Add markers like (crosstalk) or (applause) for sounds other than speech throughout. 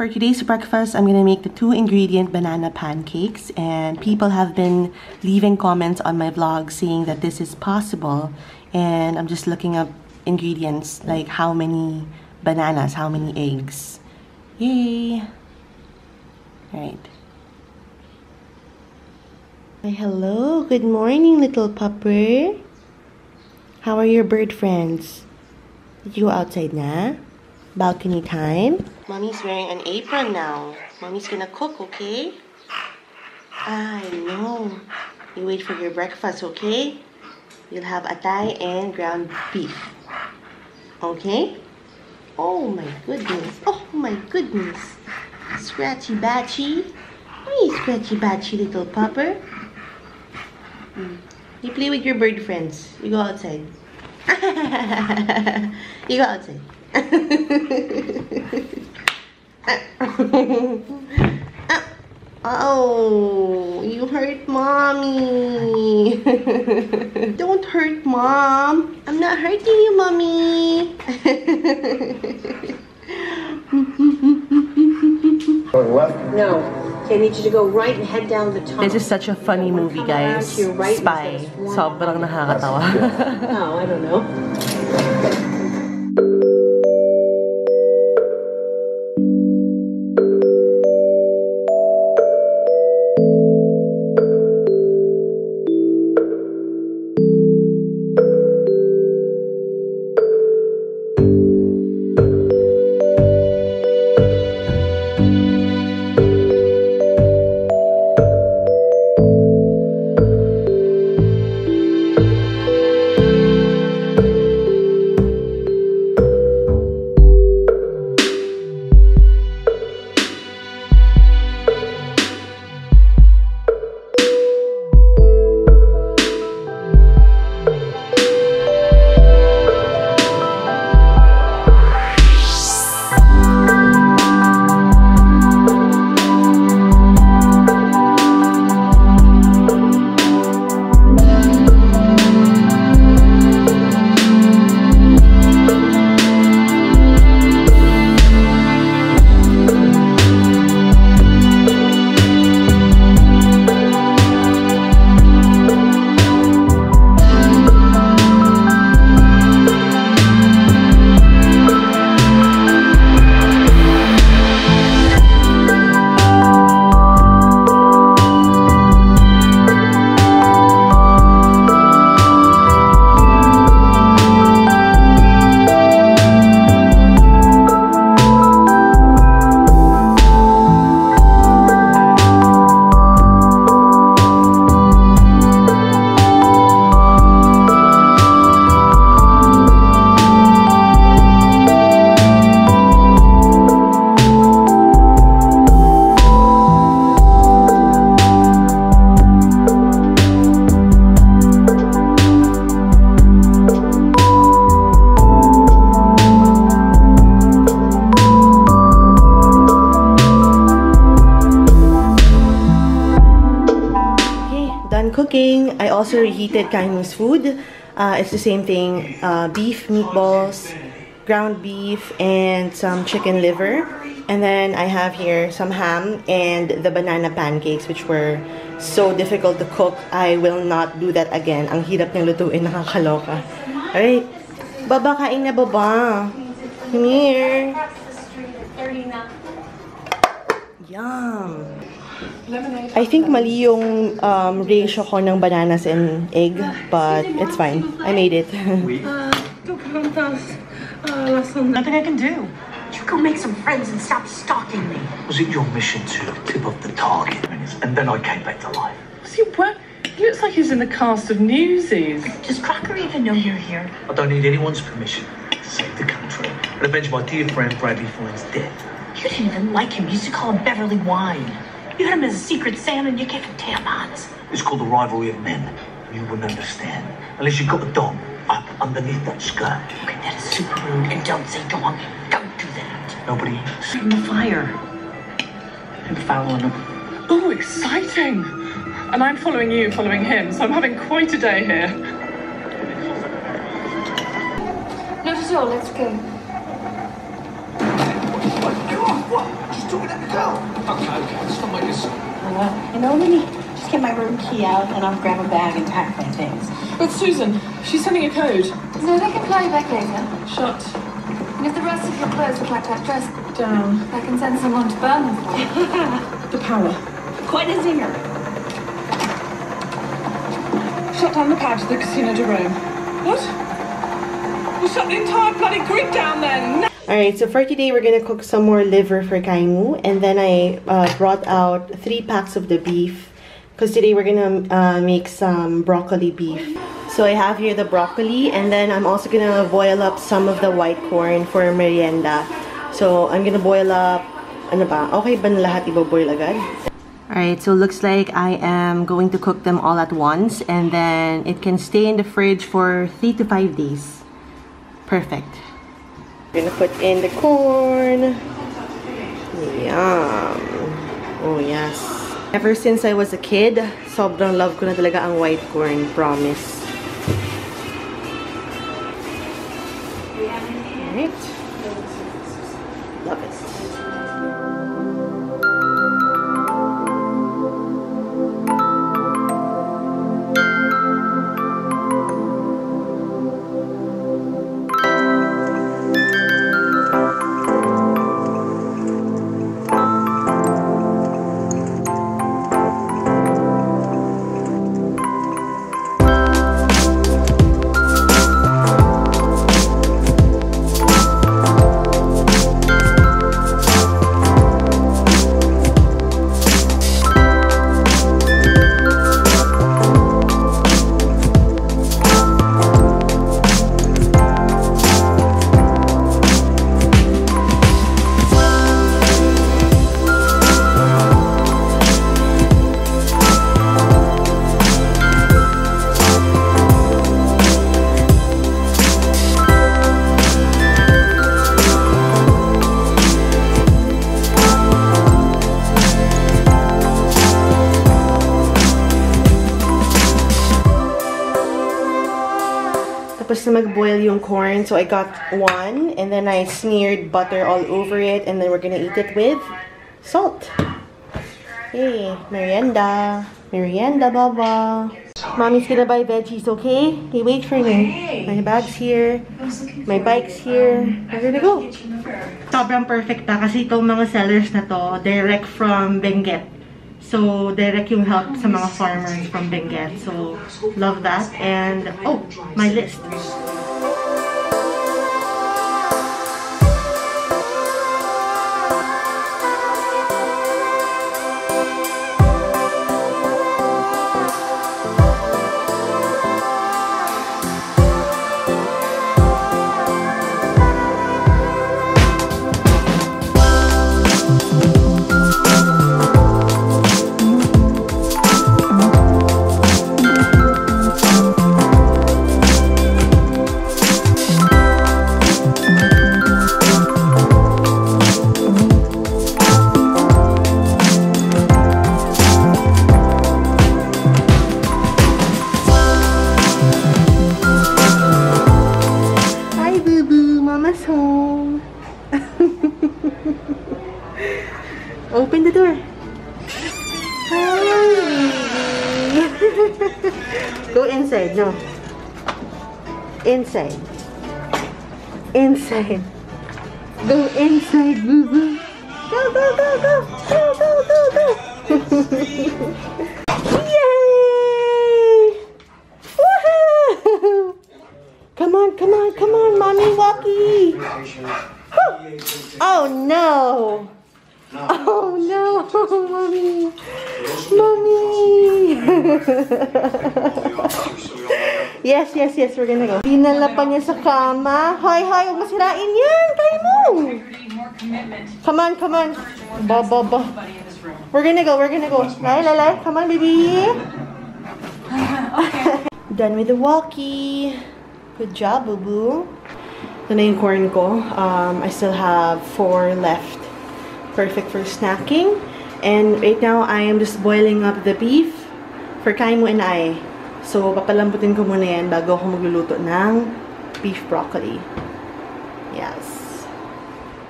For today's breakfast, I'm gonna make the two ingredient banana pancakes and people have been leaving comments on my vlog saying that this is possible and I'm just looking up ingredients like how many bananas, how many eggs. Yay! Alright. Hello, good morning little pupper. How are your bird friends? You outside na? Balcony time? Mommy's wearing an apron now. Mommy's gonna cook, okay? I know. You wait for your breakfast, okay? You'll have a atay and ground beef. Okay? Oh my goodness. Oh my goodness. Scratchy batchy. Hey, scratchy batchy little pupper. Hmm. You play with your bird friends. You go outside. (laughs) you go outside. Oh, you hurt mommy. Don't hurt mom. I'm not hurting you, mommy. No. I need you to go right and head down the tunnel. This is such a funny movie, guys. to your right and Spy. Sobrang nakakatawa. Oh, I don't know. Reheated Kaimu's food. Uh, it's the same thing. Uh, beef, meatballs, ground beef, and some chicken liver. And then I have here some ham and the banana pancakes which were so difficult to cook. I will not do that again. Ang hirap ng lutuin, nakakaloka. Alright. Baba, kain na baba. Come here. Yum. I think mali yung um, ratio ko ng bananas and egg, ah, but it's fine. I made it. (laughs) Uh, uh, Nothing I can do. You go make some friends and stop stalking me. Was it your mission to tip off the target? And then I came back to life. Was he where? He looks like he's in the cast of Newsies. Does Crocker even know you're here? I don't need anyone's permission to save the country and avenge my dear friend Bradley Fine's death. You didn't even like him. You used to call him Beverly Wine. You had him as a secret Santa and you gave him tampons. It's called the rivalry of men. You wouldn't understand unless you got a dong up underneath that skirt. Okay, that is super rude. And don't say dong. Don't do that. Nobody. In the fire. I'm following him. Oh, exciting! And I'm following you, following him, so I'm having quite a day here. Not at all, let's go. Oh Just talk well. Uh, you know, let me just get my room key out and I'll grab a bag and pack my things. But Susan, she's sending a code. No, they can fly you back later. Shut And if the rest of your clothes look like that dress, down. I can send someone to burn them for you. The power. Quite a zinger. Shut down the pad to the Casino de Rome. What? Well, shut the entire bloody grid down then. Alright, so for today, we're gonna cook some more liver for Kaimu. And then I uh, brought out three packs of the beef. Because today we're gonna uh, make some broccoli beef. So I have here the broccoli. And then I'm also gonna boil up some of the white corn for merienda. So I'm gonna boil up... Ano ba? Okay ba lahat iboboil agad? Alright, so looks like I am going to cook them all at once. And then it can stay in the fridge for 3 to 5 days. Perfect. Gonna put in the corn. Yum. Oh, yes. Ever since I was a kid, sobrang love ko na talaga ang white corn, promise. Na mag-boil yung corn. So I got one. And then I smeared butter all over it. And then we're gonna eat it with salt. Hey, merienda. Merienda, baba. Mommy's gonna buy veggies, okay? Okay, wait for me. My bag's here. My bike's here. We're gonna go. Sobrang perfect pa kasi itong mga sellers na to, direct from Benguet. So, direct yung help sa mga farmers from Benguet. So, love that. And, oh, my list. Inside. Go inside, Boo Boo. Go, go, go, go. Go, go, go, go. Yay! Woohoo! Come on, come on, come on, mommy walkie. Oh no. Oh no, mommy. Mommy. (laughs) (laughs) yes, yes, yes, we're gonna go. Dinala pa niya sa kama. Hoy, hoy, huwag masirain yan. Kaya mo. Come on, come on. Ba, ba, ba. We're gonna go, we're gonna go. Lai, lai. Come on, baby. (laughs) Done with the walkie. Good job, boo-boo. Ito na yung corn ko. Um, I still have four left. Perfect for snacking. And right now, I am just boiling up the beef for Kaimo and I. So, papalambutin ko muna yan bago ako magluluto ng beef broccoli. Yes.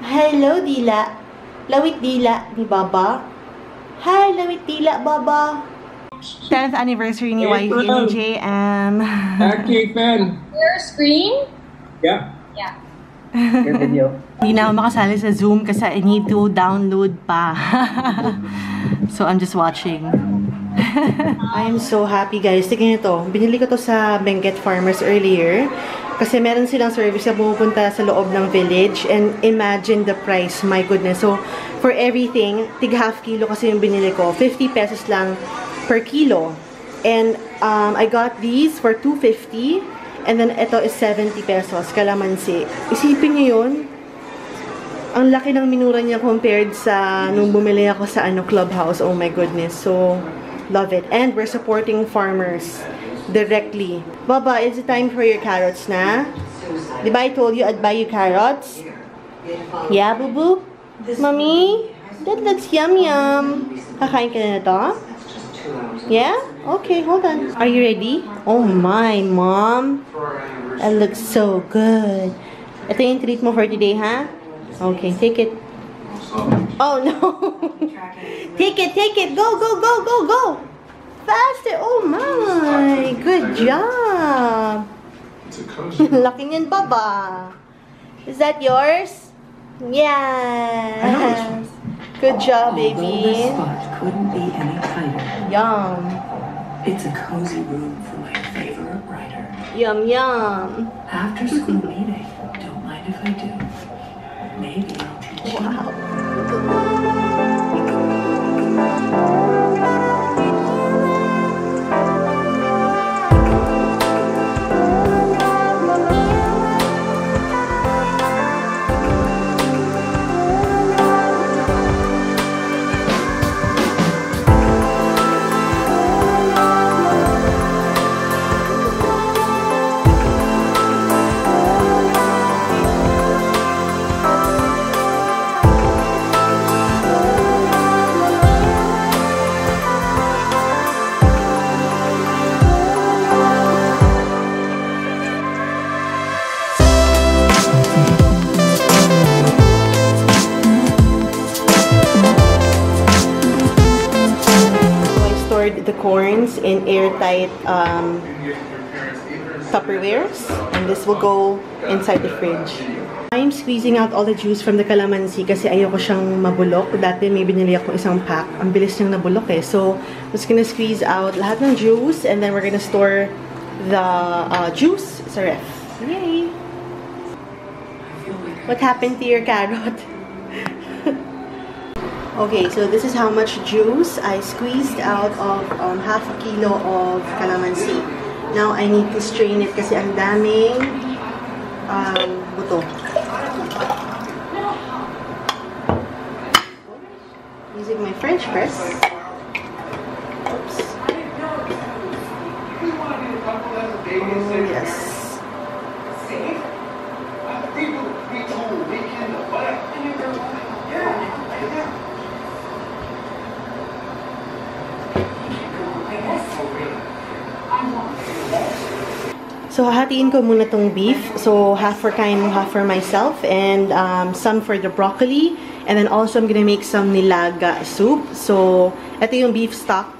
Hello, Dila. Lawit Dila ni Baba. Hi, Lawit Tila, Baba. 10th anniversary ni Mom. and JM. Aki fan. Your screen? Yeah. Yeah. Your video. Hindi na ako makasali sa Zoom kasi I need to download pa. (laughs) so, I'm just watching. I am so happy, guys. Tignan nyo to. Binili ko to sa Benguet Farmers earlier. Kasi meron silang service na pumupunta sa loob ng village. And imagine the price. My goodness. So, for everything, tig half kilo kasi yung binili ko. 50 pesos lang per kilo. And um, I got these for 250. And then, ito is 70 pesos. Kalamansi. Isipin nyo yun. Ang laki ng minura niya compared sa nung bumili ako sa ano clubhouse. Oh my goodness. So, love it. And we're supporting farmers directly. Baba, is it time for your carrots na? Di ba I told you I'd buy you carrots? Yeah, boo-boo? Mommy? That looks yum-yum. Kakain ka na to? Yeah? Okay, hold on. Are you ready? Oh my, mom. That looks so good. Ito yung treat mo for today, ha? Okay, take it. Oh, oh no. take it, take it. Go, go, go, go, go. Faster. Oh, my. Good job. (laughs) Laki niyan, Baba. Is that yours? Yes. Good job, Although this baby. spot couldn't be any tighter, Yum. it's a cozy room for my favorite writer. Yum, yum. After school meeting, don't mind if I do. Maybe 哇。In airtight um, Tupperwares, and this will go inside the fridge. I'm squeezing out all the juice from the calamansi kasi ayoko siyang mabulok. Dati may binili ako isang pack. Ang bilis niyang nabulok eh. So, I'm just gonna squeeze out lahat ng juice and then we're gonna store the uh, juice sa ref. Yay! What happened to your carrot? (laughs) okay, so this is how much juice I squeezed out of um, half a kilo of calamansi. Now, I need to strain it kasi ang daming um, buto. Using my French press. So, hahatiin ko muna tong beef. So, half for Kain, half for myself, and um, some for the broccoli. And then also, I'm gonna make some nilaga soup. So, ito yung beef stock.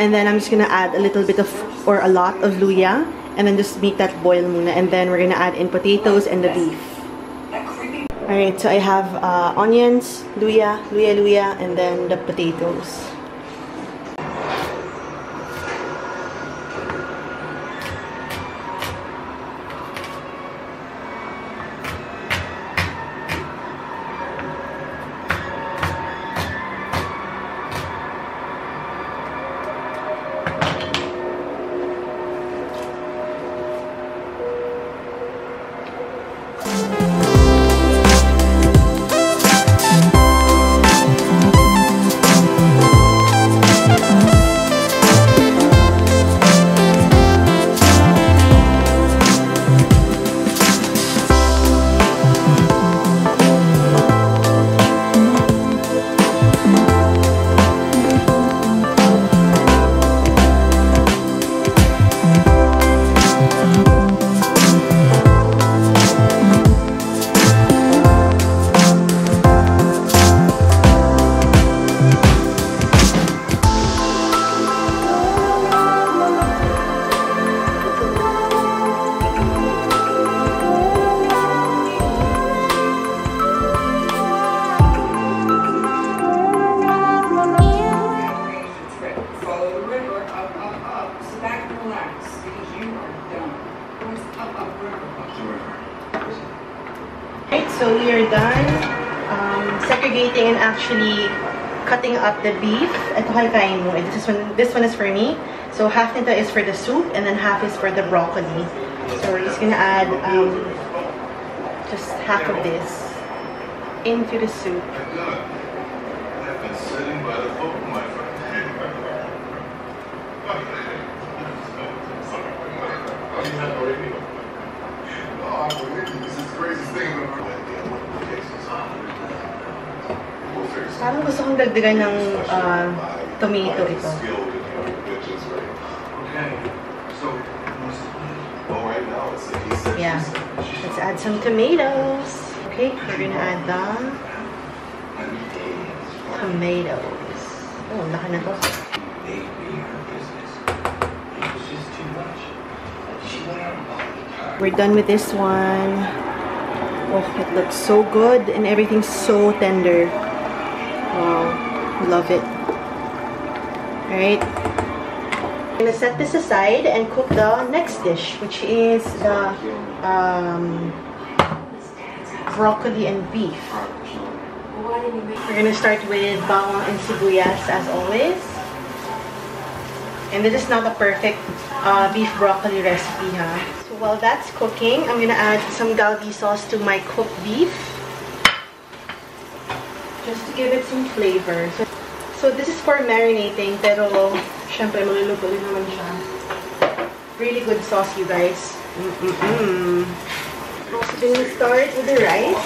And then, I'm just gonna add a little bit of, or a lot of luya. And then, just make that boil muna. And then, we're gonna add in potatoes and the beef. Alright, so I have uh, onions, luya, luya, luya, and then the potatoes. So we are done um, segregating and actually cutting up the beef. Ito kay kain mo. This, is one, this one is for me. So half nito is for the soup and then half is for the broccoli. So we're just gonna add um, just half of this into the soup. Parang gusto kong dagdagan ng uh, tomato ito. Yeah. Let's add some tomatoes. Okay, we're gonna add the tomatoes. Oh, laki na to. We're done with this one. Oh, it looks so good and everything's so tender. Love it. Alright. I'm gonna set this aside and cook the next dish, which is the um, broccoli and beef. We're gonna start with bawang and sibuyas as always. And this is not a perfect uh, beef broccoli recipe, huh? So while that's cooking, I'm gonna add some galbi sauce to my cooked beef. Just to give it some flavor. So, so this is for marinating, pero syempre maluluto din naman siya. Really good sauce, you guys. Mm-mm-mm. So then we start with the rice.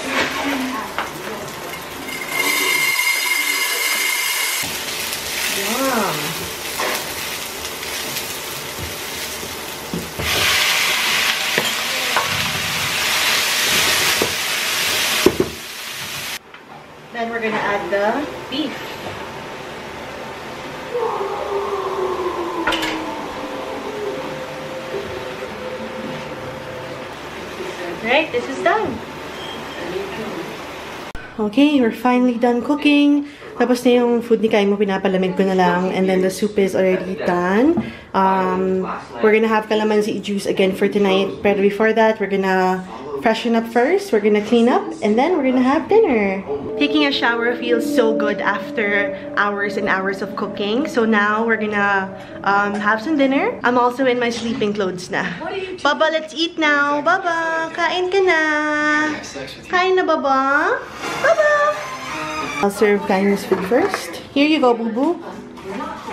We're gonna add the beef. Right, this is done. Okay, we're finally done cooking. Tapos na yung food ni Kaimo, pinapalamig ko na lang. And then the soup is already done. Um, we're gonna have calamansi juice again for tonight. But before that, we're gonna freshen up first. We're gonna clean up. And then we're gonna have dinner. Taking a shower feels so good after hours and hours of cooking. So now we're gonna um, have some dinner. I'm also in my sleeping clothes na. Baba, let's eat now. Baba, kain ka na. Kain na, Baba. Baba. I'll serve Kaimu's food first. Here you go, boo-boo.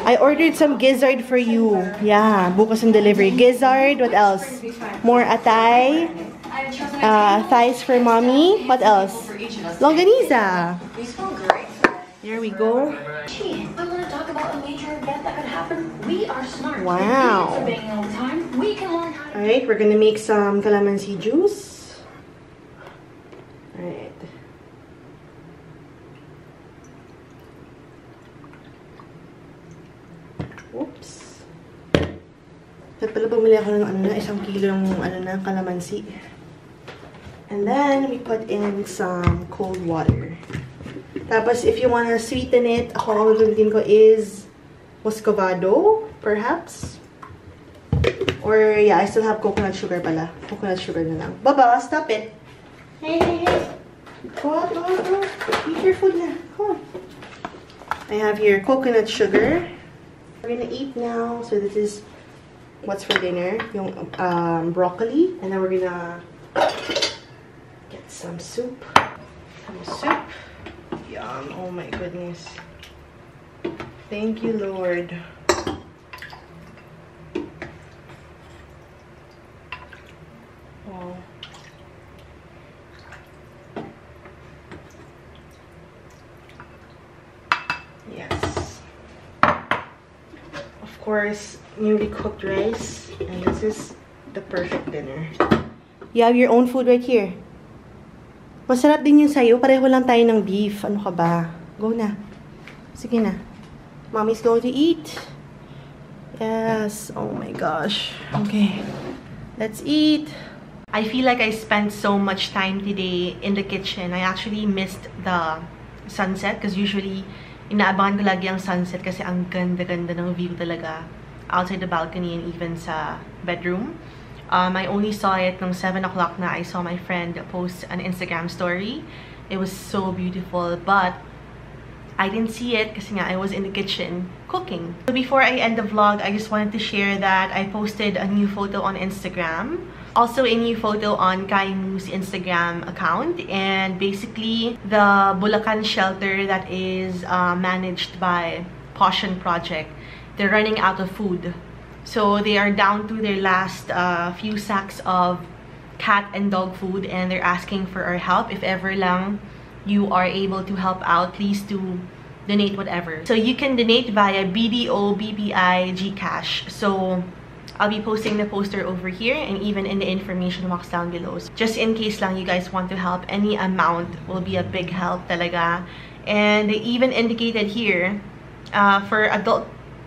I ordered some gizzard for you. Yeah, bukas ang delivery. Gizzard, what else? More atay. Uh, thighs for mommy. What else? Longaniza. They smell great. There we go. Gee, I want to talk about a major event that could happen. We are smart. Wow. Kids are banging all the time. We can learn how to. Alright, we're gonna make some calamansi juice. Alright. Oops. Dapat pala bumili ako ng ano na, isang kilo ng ano na, calamansi. And then, we put in some cold water. Tapos, if you wanna sweeten it, ako ang gagawin ko is muscovado, perhaps. Or, yeah, I still have coconut sugar pala. Coconut sugar na lang. Baba, stop it. Hey, hey, hey. Go out, go out, go out. Eat your food na. Come on. I have here coconut sugar. We're gonna eat now. So this is what's for dinner. Yung um, broccoli. And then we're gonna get some soup. Some soup. Yum. Oh my goodness. Thank you, Lord. Wow. Course, newly cooked rice. And this is the perfect dinner. You have your own food right here. Masarap din yung sayo. Pareho lang tayo ng beef. Ano ka ba? Go na. Sige na. Mommy's going to eat. Yes. Oh my gosh. Okay. Let's eat. I feel like I spent so much time today in the kitchen. I actually missed the sunset because usually inaabangan ko lagi ang sunset kasi ang ganda-ganda ng view talaga outside the balcony and even sa bedroom. Um, I only saw it nung 7 o'clock na I saw my friend post an Instagram story. It was so beautiful but I didn't see it because I was in the kitchen cooking. So before I end the vlog, I just wanted to share that I posted a new photo on Instagram. Also a new photo on Kaimu's Instagram account and basically the Bulacan shelter that is uh, managed by Pawssion Project. They're running out of food. So they are down to their last uh, few sacks of cat and dog food and they're asking for our help if ever lang you are able to help out, please do donate whatever. So you can donate via BDO, BPI, GCash. So I'll be posting the poster over here and even in the information box down below. So just in case lang you guys want to help, any amount will be a big help talaga. And they even indicated here, uh, for adult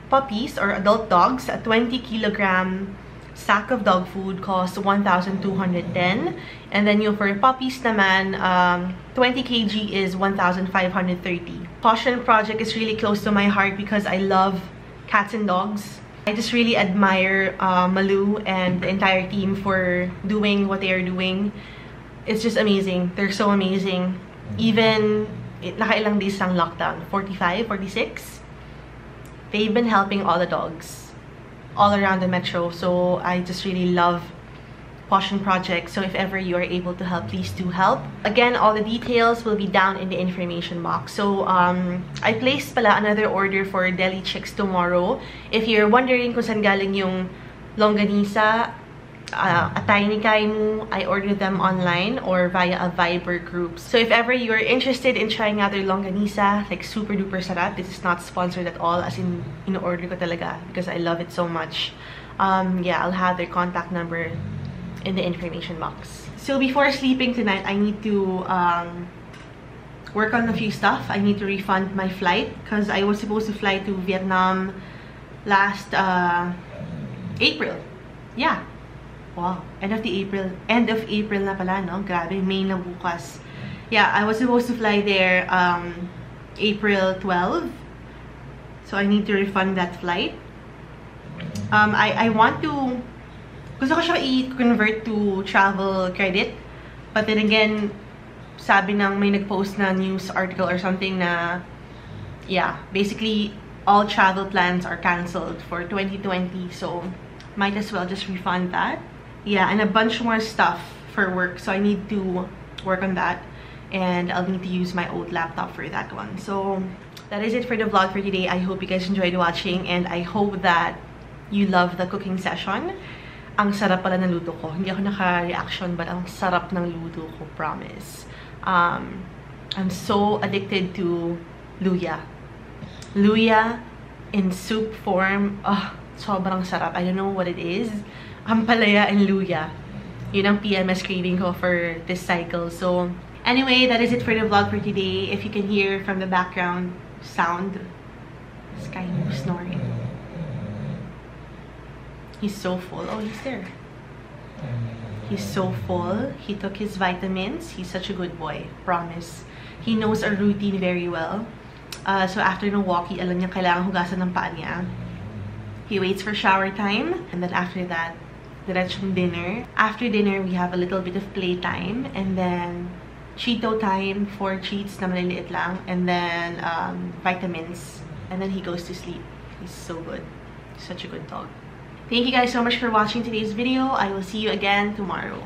puppies or adult dogs, a 20 kilogram sack of dog food costs 1,210. And then yung for puppies naman, um, 20 kg is 1,530. Pawssion Project is really close to my heart because I love cats and dogs. I just really admire uh, Malu and the entire team for doing what they are doing. It's just amazing. They're so amazing. Even, nakailang days lang lockdown? 45, 46? They've been helping all the dogs all around the metro. So I just really love Pawssion Project. So if ever you are able to help, please do help. Again, all the details will be down in the information box. So um, I placed pala another order for Deli Chicks tomorrow. If you're wondering kung saan galing yung longganisa, uh, atay ni Kaimu, I ordered them online or via a Viber group. So if ever you're interested in trying out their longanisa, like super duper sarap, this is not sponsored at all, as in, in-order ko talaga because I love it so much. Um, yeah, I'll have their contact number in the information box. So before sleeping tonight, I need to um, work on a few stuff. I need to refund my flight because I was supposed to fly to Vietnam last uh, April. Yeah, Wow, end of the April, end of April na pala, no? Grabe, May na bukas. Yeah, I was supposed to fly there um, April 12. So I need to refund that flight. Um, I, I want to, gusto ko siya i-convert to travel credit. But then again, sabi ng may nag-post na news article or something na, yeah, basically, all travel plans are cancelled for 2020. So, might as well just refund that. Yeah and a bunch more stuff for work. So i need to work on that. And i'll need to use my old laptop for that one. So that is it for the vlog for today. I hope you guys enjoyed watching. And i hope that you love the cooking session ang sarap pala ng luto ko hindi ako naka-reaction but ang sarap ng luto ko promise um i'm so addicted to luya luya in soup form oh sobrang sarap i don't know what it is ampalaya and luya. Yun ang PMS craving ko for this cycle. So, anyway, that is it for the vlog for today. If you can hear from the background sound, Sky snoring. He's so full. Oh, he's there. He's so full. He took his vitamins. He's such a good boy. Promise. He knows our routine very well. Uh, so after ng walkie, alam niya kailangan hugasan ng paa niya. He waits for shower time. And then after that, diretsong dinner. After dinner, we have a little bit of playtime. And then, Cheeto time for treats na maliliit lang. And then, um, vitamins. And then he goes to sleep. He's so good. Such a good dog. Thank you guys so much for watching today's video. I will see you again tomorrow.